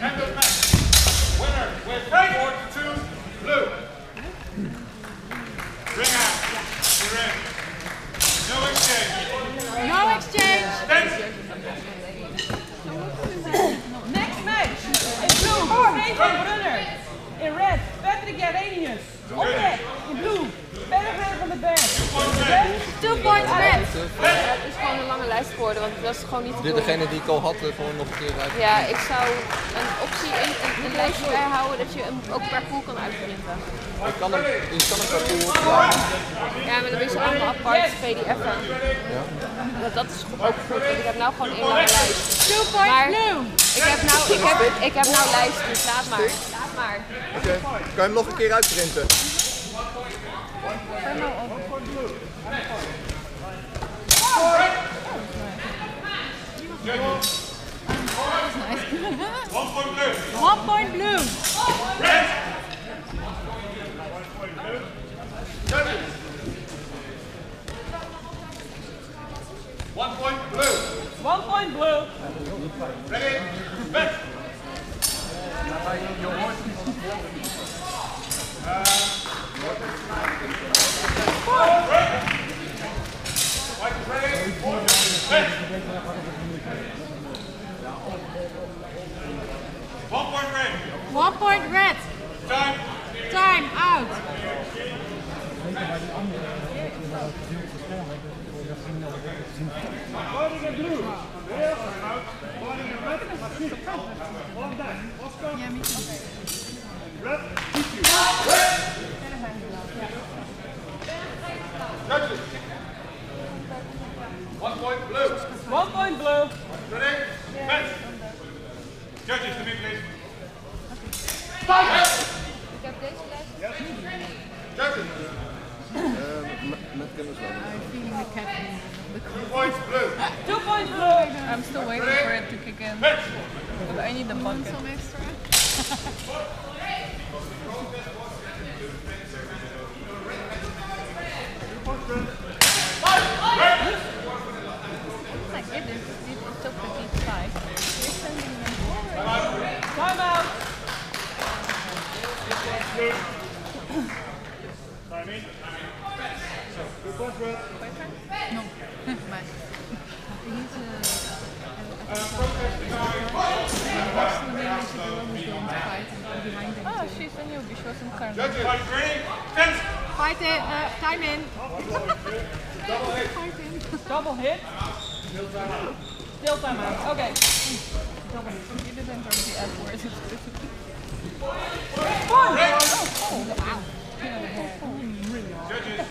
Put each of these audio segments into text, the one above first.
End of match. Winner two, blue. Ring out. In. No exchange. No exchange. Next match blue. In red, in blue, van Berg. Two red. Het is gewoon een lange lijst geworden, want dat is gewoon niet te Dit doen. degene die ik al had, eh, gewoon nog een keer uit. Ja, ik zou een optie in een, een lijstje bijhouden dat je hem ook per pool kan uitprinten. Ik kan hem, ik kan hem per pool. Ja, maar dan je ze allemaal apart pdf'en. Ja. Dat, dat is goed- ook goed, want ik heb nou gewoon één lange lijst. Two points Maar blue. ik heb nou, ik heb, ik heb nou lijst, dus laat maar. Laat maar. Oké, kan je hem nog een keer uitprinten? Point blue. Red. One point blue. one point blue. Ready? White uh, is ready. Bet. One point red. One point red. Time. Time out. One point blue. One point blue. Ready? Bet. Judges, to me please. Ik heb deze lijst. Judges. Met kennis wel. Two points blue. Points blue. I'm still waiting for it to kick in. But I need the bucket. Die mensen. Time out. Oh, she's a newbie. She was in Karma. Judges. Fight ready? Fence. Fight in. Uh, time in. Double hit. Still time out. Okay. You didn't learn the F word. Judges.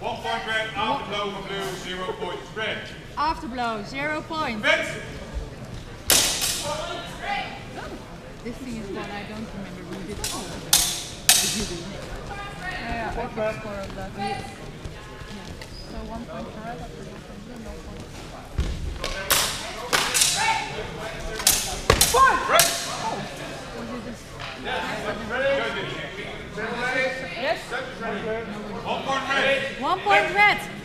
One point red, after blow blue, zero points red. After blow. Zero points. Fence. Oh, this thing is one I don't remember who did all Yeah, I can score on that. So one point for red, after one point blue, no point. Judges. Yes. One point red. One point red. Fence. Timing. One point red. They tested it. Nobody saw it. Red.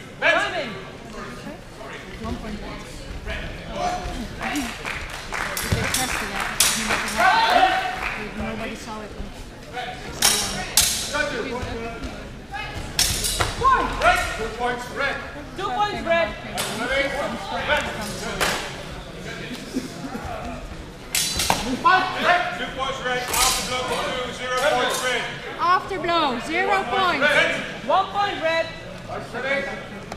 Two points red. Two points red. Ready? Fence. Red. Two points red, after blow zero points red. After blow. Zero points. One point red.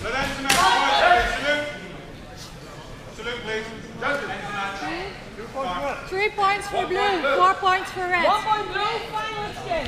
Salute. Salute, please. Three points for blue. Four points for red. One point blue. Final.